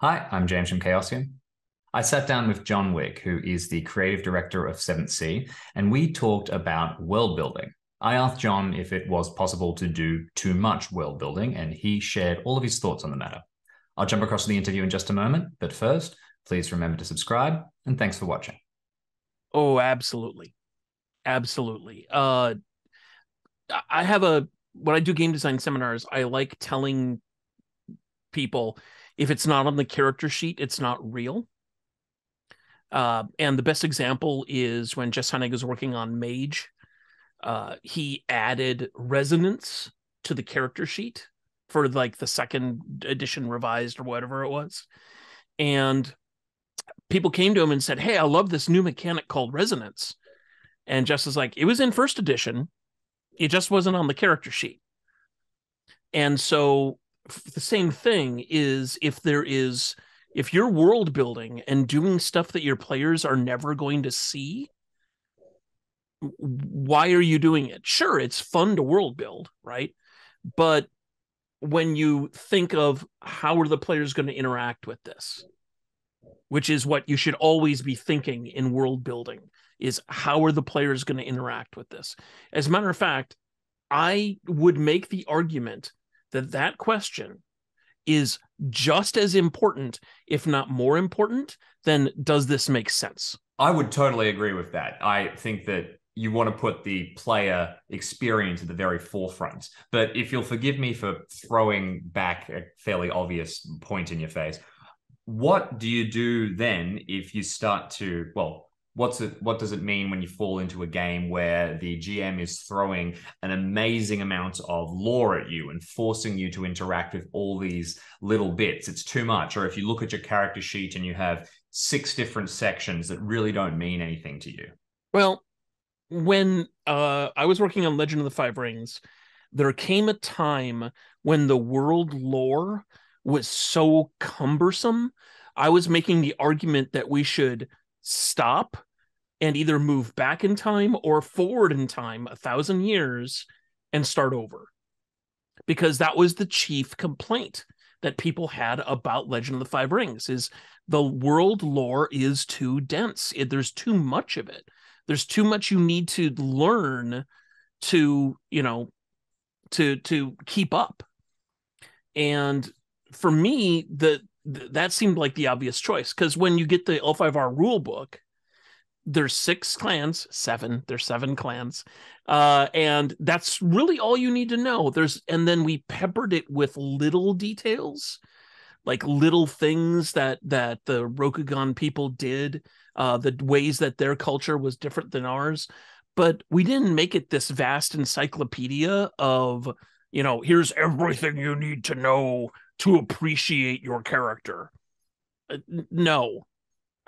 Hi, I'm James from Chaosium. I sat down with John Wick, who is the creative director of Seventh Sea, and we talked about world building. I asked John if it was possible to do too much world building, and he shared all of his thoughts on the matter. I'll jump across to the interview in just a moment, but first, please remember to subscribe, and thanks for watching. Oh, absolutely. Absolutely. Uh I have a when I do game design seminars, I like telling people if it's not on the character sheet, it's not real. Uh, and the best example is when Jess Heinig was working on Mage. Uh, he added resonance to the character sheet for like the second edition revised or whatever it was. And people came to him and said, Hey, I love this new mechanic called resonance. And Jess is like, It was in first edition. It just wasn't on the character sheet. And so the same thing is if there is if you're world building and doing stuff that your players are never going to see why are you doing it? Sure it's fun to world build right? But when you think of how are the players going to interact with this which is what you should always be thinking in world building is how are the players going to interact with this? As a matter of fact i would make the argument that that question is just as important, if not more important, than does this make sense? I would totally agree with that. I think that you want to put the player experience at the very forefront. But if you'll forgive me for throwing back a fairly obvious point in your face, what do you do then if you start to, well, what's it what does it mean when you fall into a game where the gm is throwing an amazing amount of lore at you and forcing you to interact with all these little bits? It's too much. Or if you look at your character sheet and you have six different sections that really don't mean anything to you. Well when uh, i was working on legend of the five rings there came a time when the world lore was so cumbersome i was making the argument that we should stop and either move back in time or forward in time a thousand years and start over. Because that was the chief complaint that people had about Legend of the Five Rings is the world lore is too dense. It, there's too much of it. There's too much you need to learn to, you know, to to keep up. And for me, the, the that seemed like the obvious choice because when you get the L5R rule book, there's six clans, seven, there's seven clans. Uh, and that's really all you need to know. There's and then we peppered it with little details, like little things that that the Rokugan people did, uh, the ways that their culture was different than ours. But we didn't make it this vast encyclopedia of, you know, here's everything you need to know to appreciate your character. Uh, no,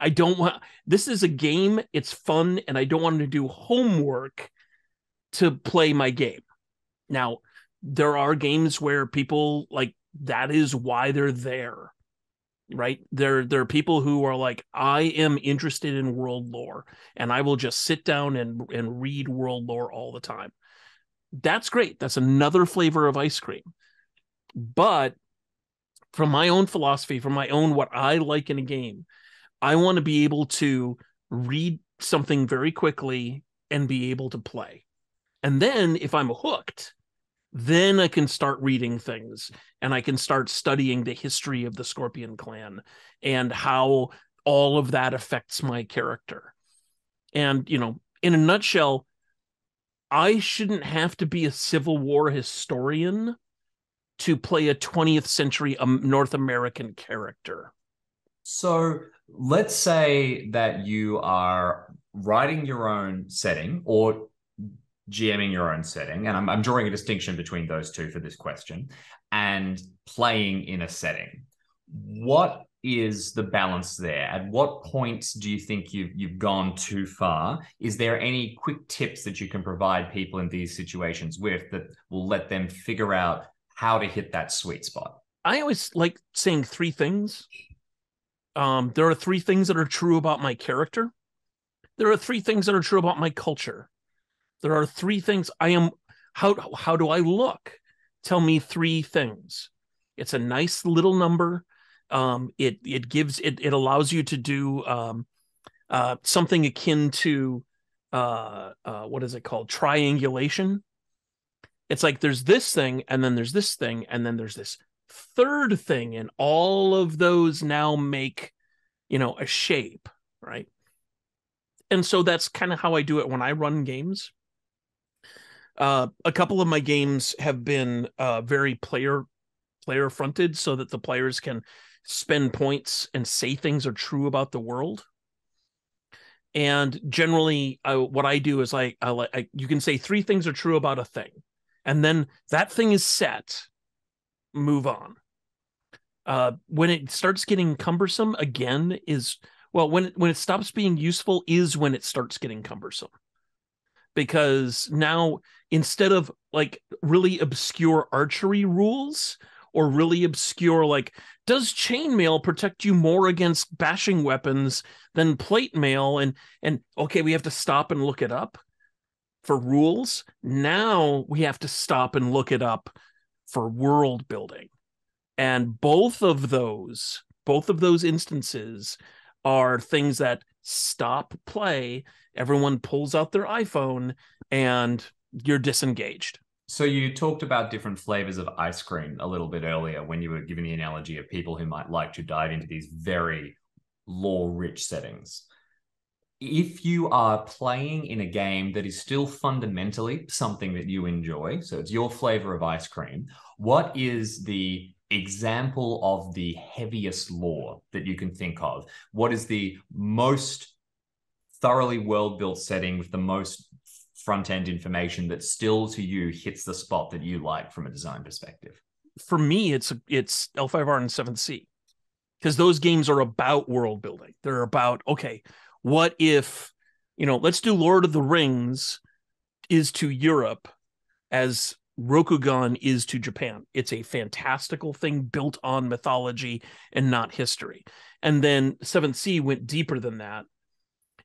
I don't want this is a game, it's fun, and I don't want to do homework to play my game. Now, there are games where people like that is why they're there. Right? There there are people who are like, I am interested in world lore, and I will just sit down and, and read world lore all the time. That's great. That's another flavor of ice cream. But from my own philosophy, from my own what I like in a game, I want to be able to read something very quickly and be able to play. And then if I'm hooked, then I can start reading things and I can start studying the history of the Scorpion clan and how all of that affects my character. And, you know, in a nutshell, I shouldn't have to be a Civil War historian to play a 20th century North American character. So let's say that you are writing your own setting or GMing your own setting, and I'm, I'm drawing a distinction between those two for this question, and playing in a setting. What is the balance there? At what point do you think you've you've gone too far? Is there any quick tips that you can provide people in these situations with that will let them figure out how to hit that sweet spot? I always like saying three things um, there are three things that are true about my character. There are three things that are true about my culture. There are three things I am. How how do I look? Tell me three things. It's a nice little number Um, it it gives it it allows you to do um, uh, something akin to uh, uh, what is it called triangulation. It's like there's this thing, and then there's this thing, and then there's this third thing, and all of those now make you know a shape, right? And so that's kind of how I do it when I run games. Uh, a couple of my games have been uh, very player player fronted, so that the players can spend points and say things are true about the world. And generally, uh, what I do is I, I, I, you can say three things are true about a thing, and then that thing is set. Move on. Uh, when it starts getting cumbersome again, is well when when it stops being useful is when it starts getting cumbersome because now instead of like really obscure archery rules or really obscure like does chainmail protect you more against bashing weapons than plate mail and and okay we have to stop and look it up for rules now we have to stop and look it up for world building. And both of those both of those instances are things that stop play. Everyone pulls out their iphone and you're disengaged. So you talked about different flavors of ice cream a little bit earlier when you were giving the analogy of people who might like to dive into these very lore rich settings if you are playing in a game that is still fundamentally something that you enjoy so it's your flavor of ice cream what is the example of the heaviest lore that you can think of? What is the most thoroughly world built setting with the most front end information that still to you hits the spot that you like from a design perspective? For me, it's it's L5R and 7th Sea because those games are about world building. They're about okay, what if you know, let's do Lord of the Rings is to Europe as Rokugan is to Japan. It's a fantastical thing built on mythology and not history. And then Seventh Sea went deeper than that.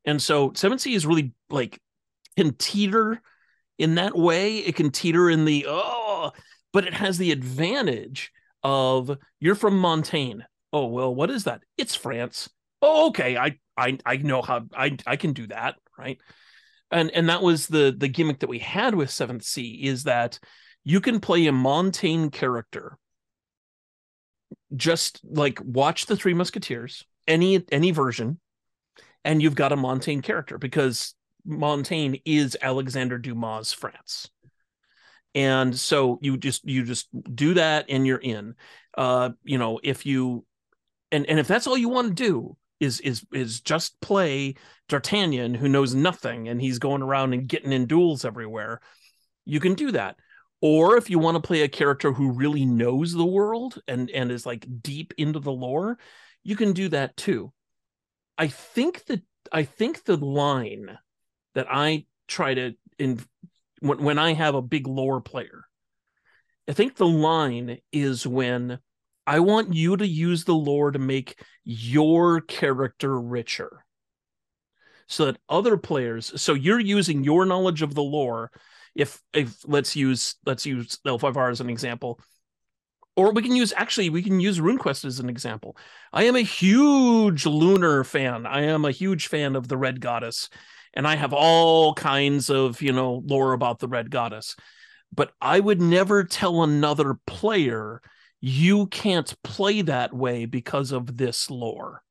And so Seventh Sea is really like can teeter in that way. It can teeter in the oh, but it has the advantage of you're from Montaigne. Oh well, what is that? It's France. Oh, okay. I I I know how I I can do that, right? And and that was the the gimmick that we had with Seventh Sea is that you can play a Montaigne character. Just like watch the Three Musketeers, any any version, and you've got a Montaigne character because Montaigne is Alexander Dumas' France. And so you just you just do that and you're in. Uh, you know, if you and and if that's all you want to do is is is just play D'Artagnan who knows nothing and he's going around and getting in duels everywhere, you can do that. Or if you want to play a character who really knows the world and and is like deep into the lore you can do that too. I think that i think the line that i try to in when, when i have a big lore player i think the line is when i want you to use the lore to make your character richer so that other players so you're using your knowledge of the lore if if let's use let's use L5R as an example. Or we can use actually we can use RuneQuest as an example. I am a huge lunar fan. I am a huge fan of the Red Goddess, and I have all kinds of you know lore about the Red Goddess. But I would never tell another player you can't play that way because of this lore.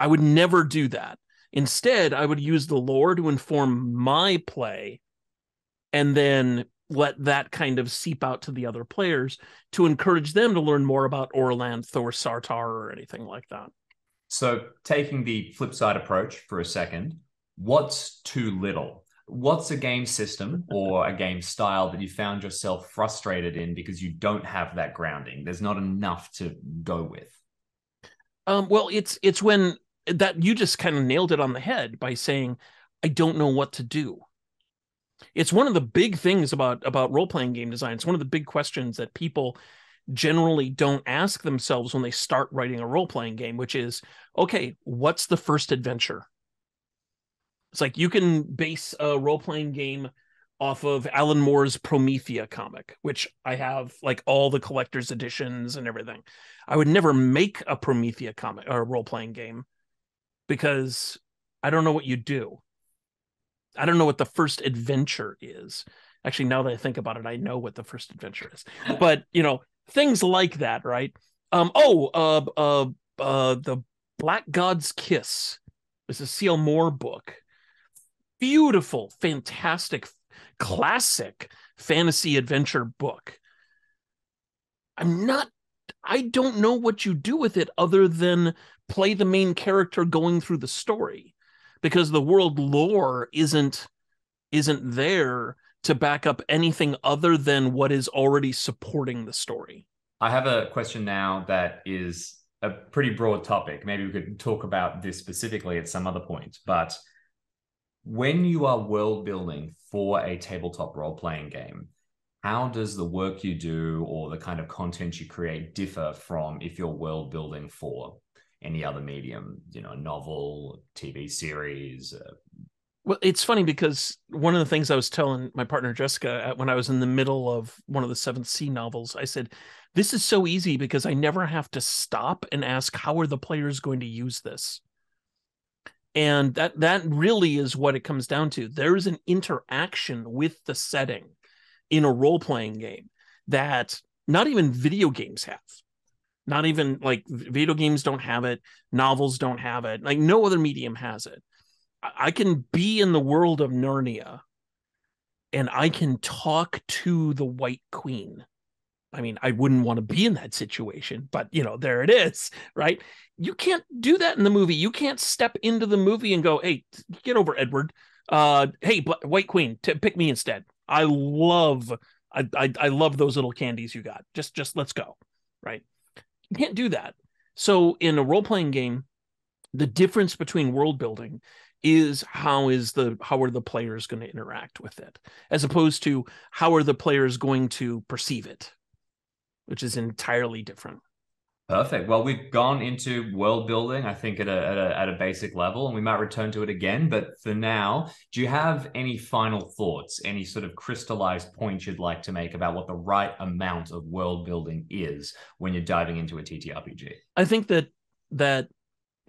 I would never do that. Instead, I would use the lore to inform my play and then let that kind of seep out to the other players to encourage them to learn more about Orlanth or Sartar or anything like that. So, taking the flip side approach for a second, what's too little? What's a game system or a game style that you found yourself frustrated in because you don't have that grounding? There's not enough to go with. Um, well, it's it's when that you just kind of nailed it on the head by saying, I don't know what to do it's one of the big things about about role playing game design. It's one of the big questions that people generally don't ask themselves when they start writing a role playing game, which is, okay, what's the first adventure? It's like you can base a role playing game off of Alan Moore's Promethea comic, which I have like all the collector's editions and everything. I would never make a Promethea comic or a role playing game because I don't know what you do. I don't know what the first adventure is. Actually, now that I think about it, I know what the first adventure is. But you know, things like that, right? Um, oh, uh, uh, uh, the Black God's Kiss. This a C.L. Moore book. Beautiful, fantastic, classic fantasy adventure book. I'm not. I don't know what you do with it other than play the main character going through the story because the world lore isn't isn't there to back up anything other than what is already supporting the story. I have a question now that is a pretty broad topic. Maybe we could talk about this specifically at some other point. But when you are world building for a tabletop role playing game, how does the work you do or the kind of content you create differ from if you're world building for any other medium, you know, novel, TV series? Uh... Well, it's funny because one of the things I was telling my partner Jessica when I was in the middle of one of the Seventh Sea novels, I said, This is so easy because I never have to stop and ask, How are the players going to use this? And that that really is what it comes down to. There's an interaction with the setting in a role-playing game that not even video games have not even like video games don't have it, novels don't have it, like no other medium has it. I can be in the world of Narnia and I can talk to the White Queen. I mean, I wouldn't want to be in that situation, but you know, there it is, right? You can't do that in the movie. You can't step into the movie and go, "Hey, get over Edward. Uh, hey, White Queen, t- pick me instead." I love, I, I, I love those little candies you got. Just, just let's go, right? You can't do that. So in a role playing game, the difference between world building is how is the how are the players going to interact with it as opposed to how are the players going to perceive it which is entirely different Perfect. Well, we've gone into world building, I think, at a, at a, at a basic level, and we might return to it again. But for now, do you have any final thoughts, any sort of crystallized points you'd like to make about what the right amount of world building is when you're diving into a TTRPG? I think that that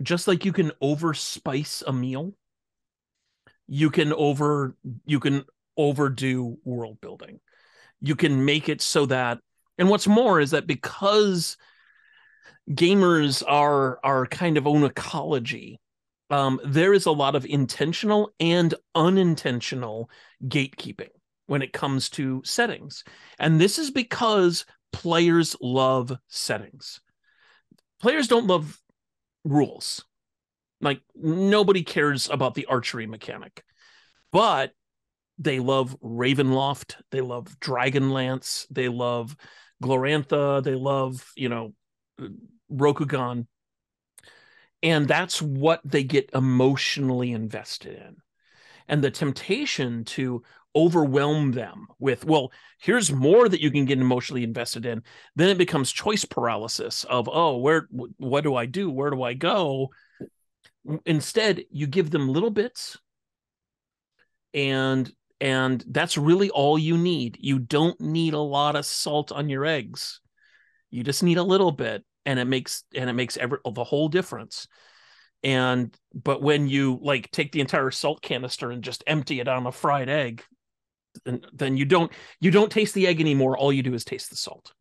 just like you can over spice a meal, you can over you can overdo world building. You can make it so that, and what's more is that because gamers are are kind of own ecology um, there is a lot of intentional and unintentional gatekeeping when it comes to settings. And this is because players love settings. Players don't love rules. Like nobody cares about the archery mechanic. But they love ravenloft they love dragonlance they love glorantha they love you know Rokugan. And that's what they get emotionally invested in. And the temptation to overwhelm them with, well, here's more that you can get emotionally invested in. Then it becomes choice paralysis of, oh, where, what do I do? Where do I go? Instead, you give them little bits and and that's really all you need. You don't need a lot of salt on your eggs. You just need a little bit and it makes and it makes every the whole difference and but when you like take the entire salt canister and just empty it on a fried egg then, then you don't you don't taste the egg anymore all you do is taste the salt